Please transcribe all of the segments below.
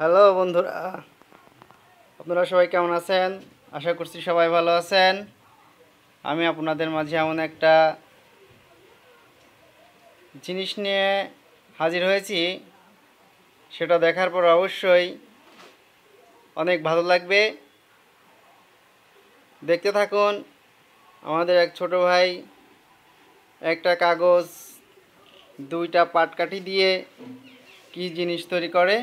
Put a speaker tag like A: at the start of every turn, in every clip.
A: Hello বন্ধুরা, আপনারা সবাই কেমন আছেন? আশা করছি সবাই ভালো আছেন। আমি আপনাদের মাঝে এমন একটা জিনিস নিয়ে হাজির হয়েছি। সেটা দেখার পর অবশ্যই অনেক ভালো লাগবে। দেখতে থাকুন, আমাদের এক ছোট ভাই একটা কাগজ, দুইটা পাটকাঠি দিয়ে কি জিনিস তৈরি করে।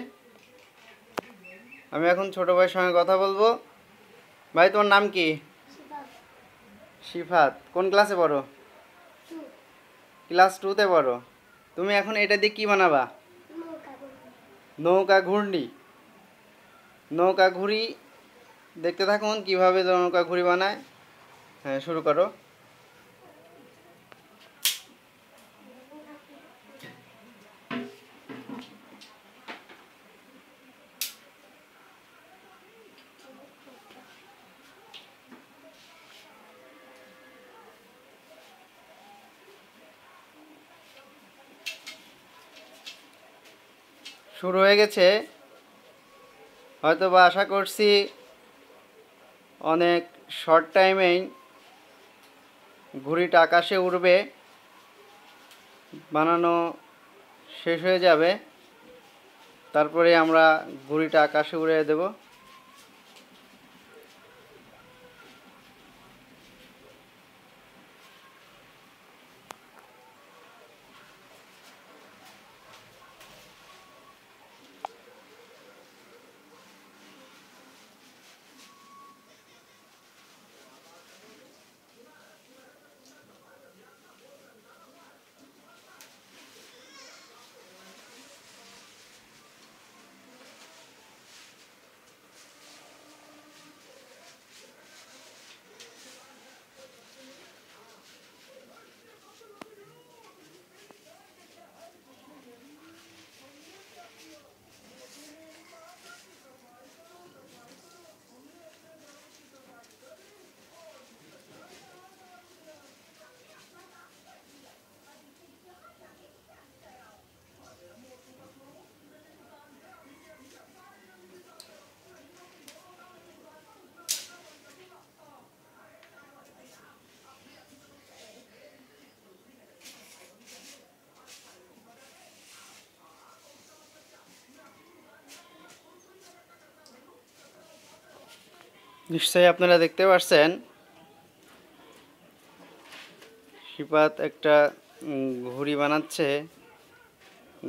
A: আমি এখন ছোট ভাইয়ের সঙ্গে কথা বলব। ভাই তোমার নাম কি? শিফাত। কোন ক্লাসে পড়ো? ক্লাস টুতে পড়ো। তুমি এখন এটা দিয়ে কি বানাবা? নৌকা ঘূর্ণি। নৌকা ঘুড়ি দেখতে থাকুন কীভাবে নৌকা ঘুড়ি বানায়। হ্যাঁ শুরু করো। শুরু হয়ে গেছে। হয়তো বা আশা করছি অনেক শর্ট টাইমেই ঘুড়িটা আকাশে উড়বে, বানানো শেষ হয়ে যাবে। তারপরে আমরা ঘুড়িটা আকাশে উড়ে দেব। নিশ্চয়ই আপনারা দেখতে পাচ্ছেন শিপাত একটা ঘুড়ি বানাচ্ছে।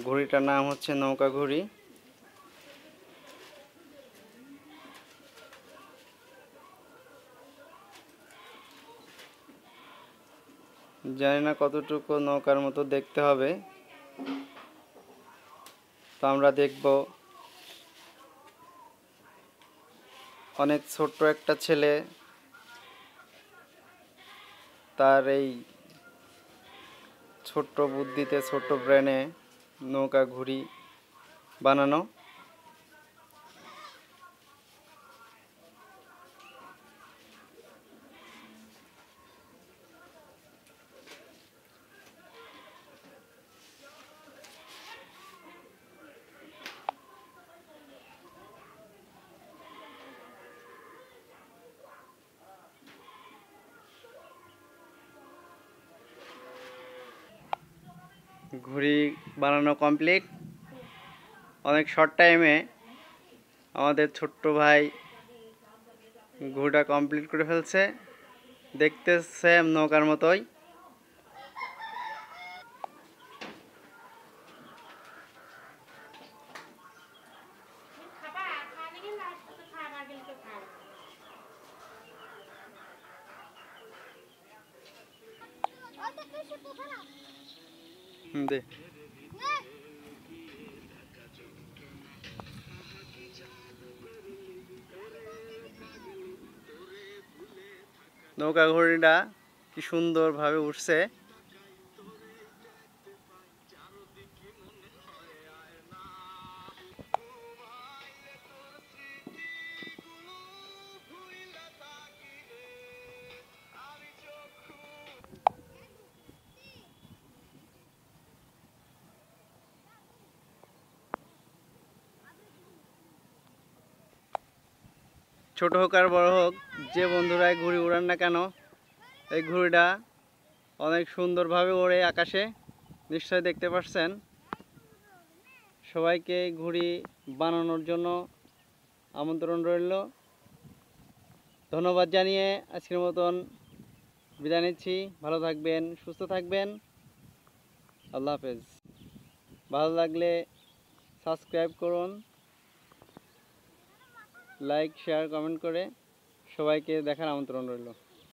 A: ঘুড়িটার নাম হচ্ছে নৌকা ঘুড়ি। জানি না কতটুকু নৌকার মতো দেখতে হবে। তো আমরা দেখব। অনেক ছোট্ট একটা ছেলে। তার এই ছোট্ট বুদ্ধিতে ছোট্ট ব্রেনে নৌকা ঘুড়ি বানানো। ঘুড়ি বানানো কমপ্লিট অনেক শর্ট টাইমে আমাদের ছোট্ট ভাই ঘুড়িটা কমপ্লিট করে ফেলছে। দেখতে সেম নৌকার মতোই। দে। নৌকা ঘড়িটা কি সুন্দরভাবে উঠছে। ছোট হোক আর বড় হোক, যে বন্ধুরা ঘুড়ি উড়ান না কেন, এই ঘুড়িটা অনেক সুন্দরভাবে ওড়ে আকাশে। নিশ্চয় দেখতে পাচ্ছেন সবাইকে ঘুড়ি বানানোর জন্য আমন্ত্রণ রইল। ধন্যবাদ জানিয়ে আজকের মতন বিদায় নিচ্ছি। ভালো থাকবেন, সুস্থ থাকবেন। আল্লাহ হাফেজ। ভালো লাগলে সাবস্ক্রাইব করুন। লাইক শেয়ার কমেন্ট করে সবাইকে দেখার আমন্ত্রণ রইল।